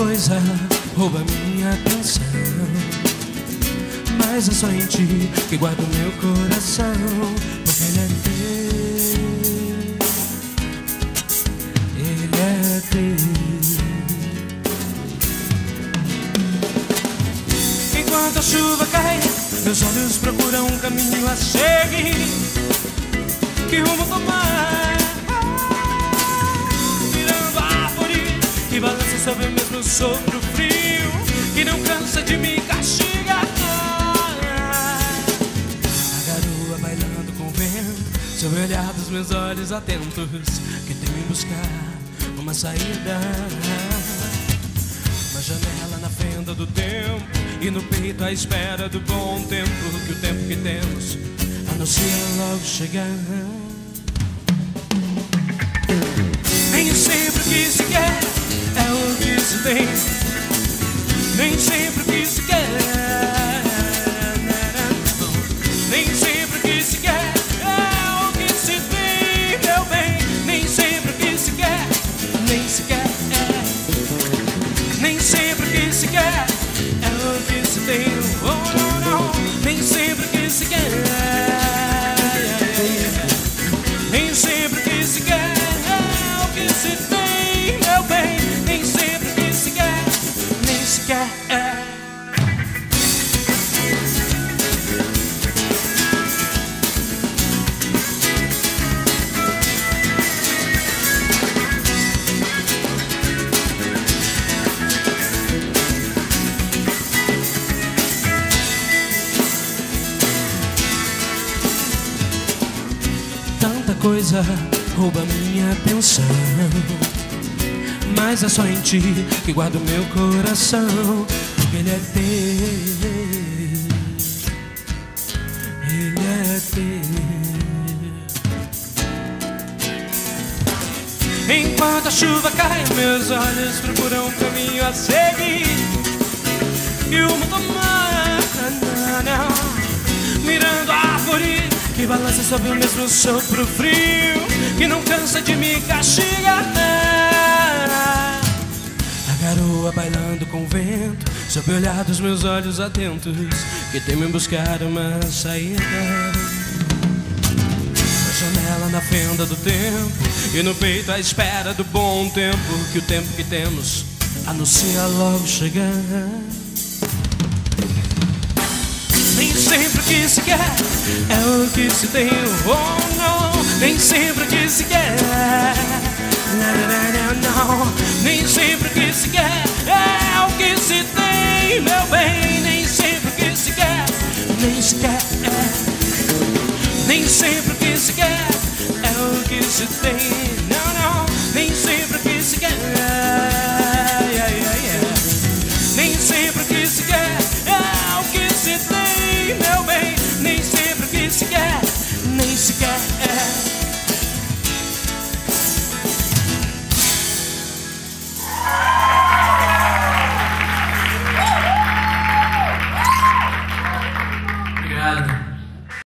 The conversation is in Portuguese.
coisa rouba minha atenção. Mas é só em ti que guardo meu coração. Porque ele é teu. Ele é teu. Enquanto a chuva cai, meus olhos procuram um caminho a seguir. Que rumo tomar? Sobre o frio que não cansa de me castigar. A garoa bailando com o vento, o olhar dos meus olhos atentos, que tem em buscar uma saída. Uma janela na fenda do tempo e no peito à espera do bom tempo que o tempo que temos anuncia logo chegar. Nem sempre que se quer Nem sempre que se quer. Nem sempre que se quer é o que se tem, meu bem. Nem sempre que se quer, nem sequer é. Nem sempre que se quer é o que se tem. Oh, coisa rouba minha atenção. Mas é só em ti que guardo meu coração. Porque ele é teu. Ele é teu. Enquanto a chuva cai, meus olhos procuram um caminho a seguir. E o mundo marca, balança sob o mesmo sopro frio que não cansa de me castigar. A garoa bailando com o vento sob o olhar dos meus olhos atentos que temem buscar uma saída. Na janela na fenda do tempo e no peito à espera do bom tempo que o tempo que temos anuncia logo chegar. Sempre que se quer é o que se tem. Oh, não. Nem sempre que se quer. Não, não, não, não. Nem sempre que se quer é o que se tem, meu bem. Nem sempre que se quer, nem sequer é. Nem sempre que se quer é o que se tem.